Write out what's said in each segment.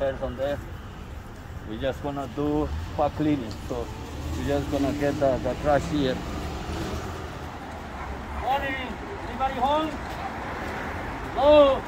on there. We just gonna do park cleaning. So we just gonna get the, the trash here. Morning, anybody home? Hello?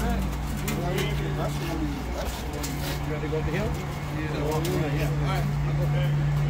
You ready to go up the hill? Yeah. All right.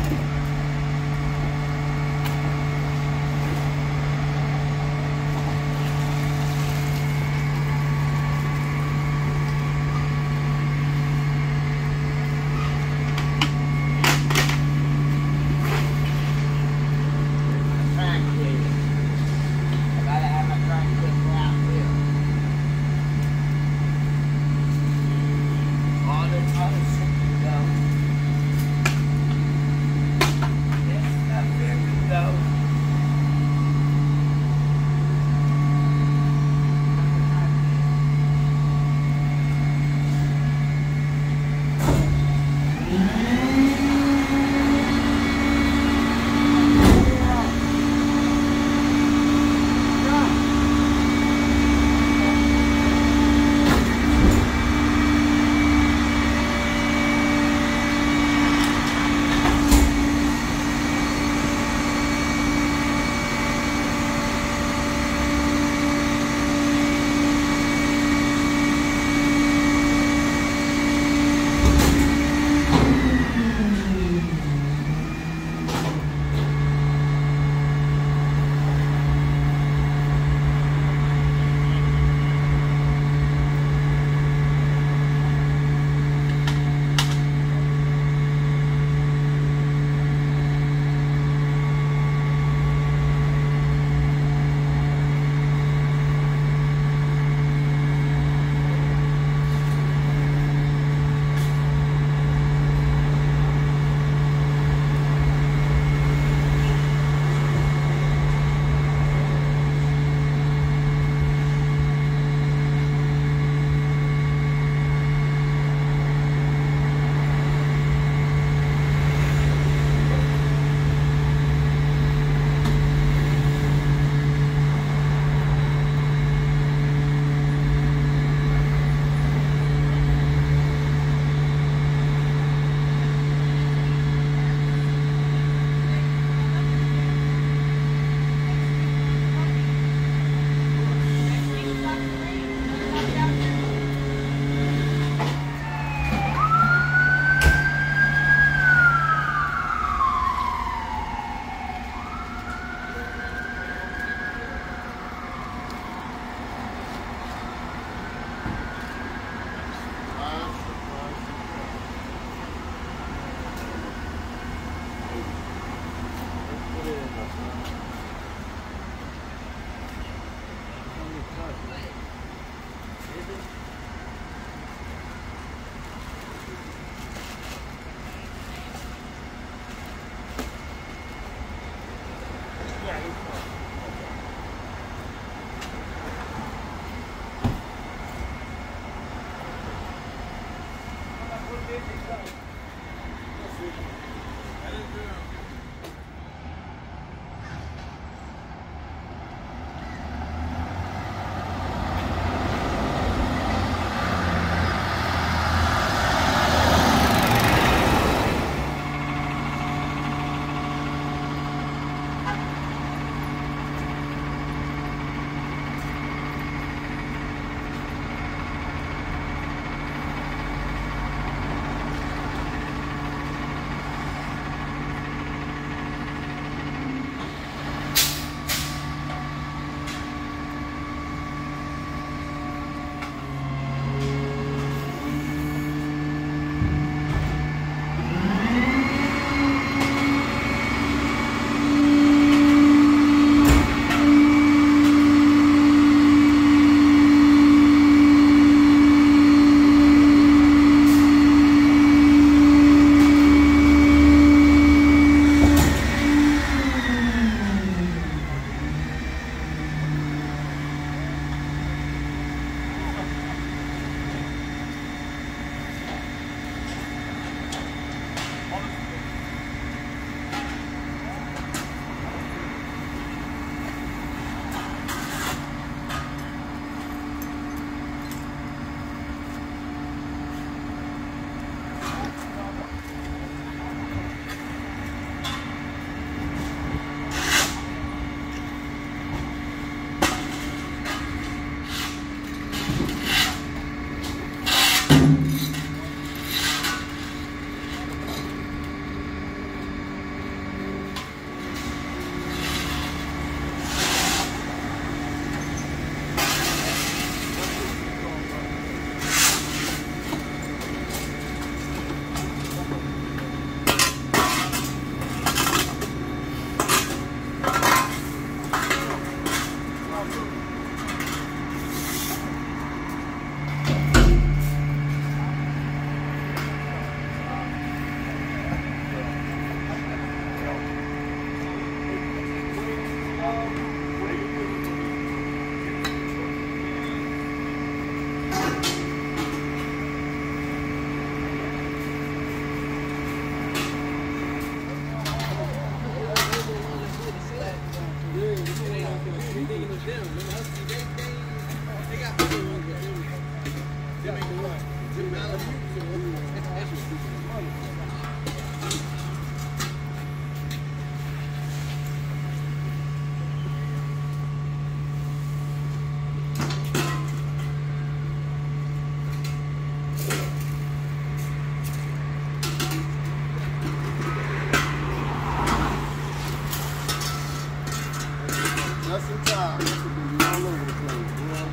Just in time. This will be all over the place, boy.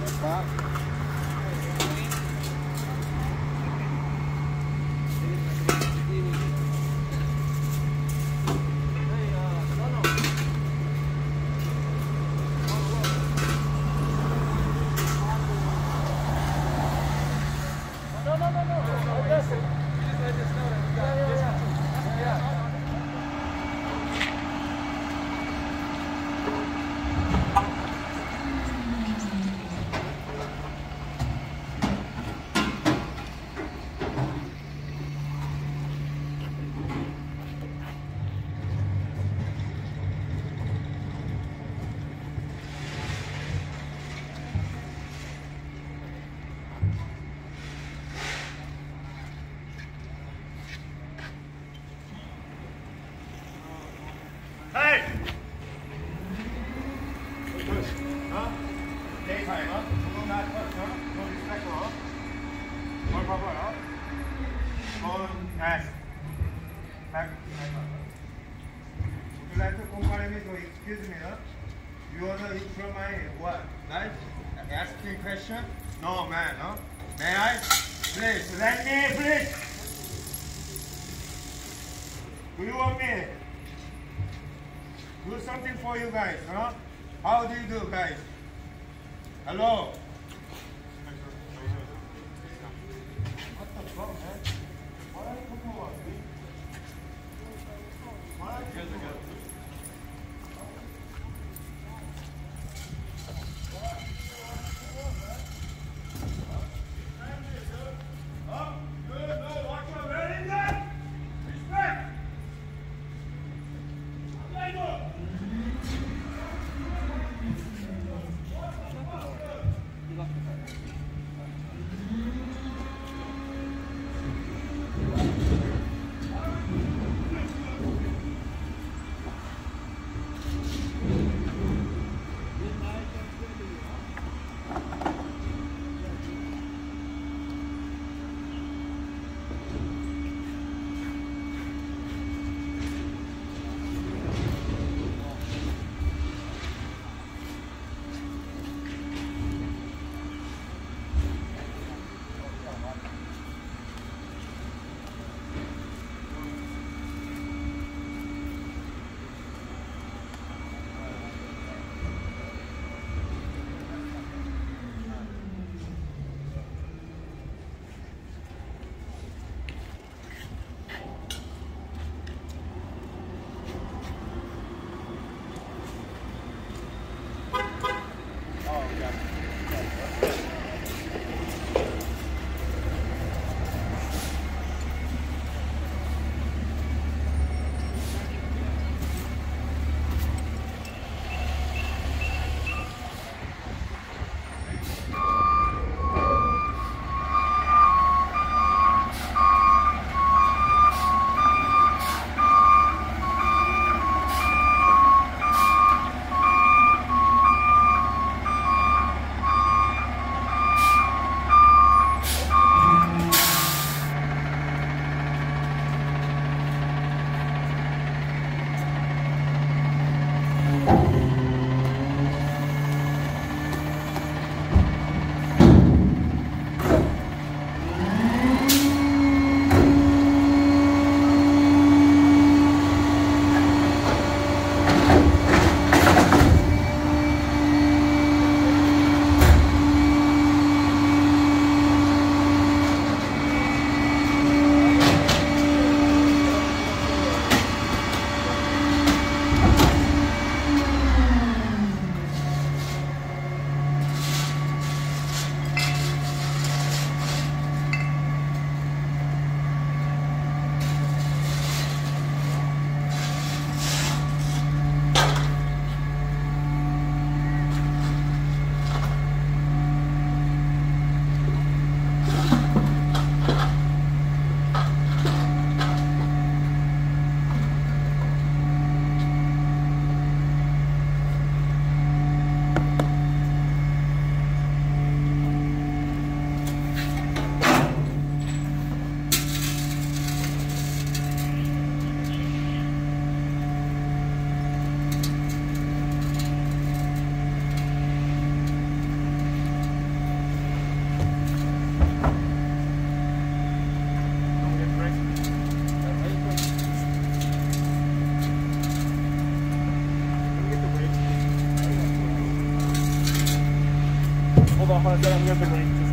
That's pop. Would you like to me? So excuse me, huh? You from my what? Asking question? No, man, huh? May I? Please, let me, please. Do you want me? do something for you guys, huh? How do you do, guys? Hello? What the fuck, man? Why are you talking about me? Why are you Huh? Hold on, hold on,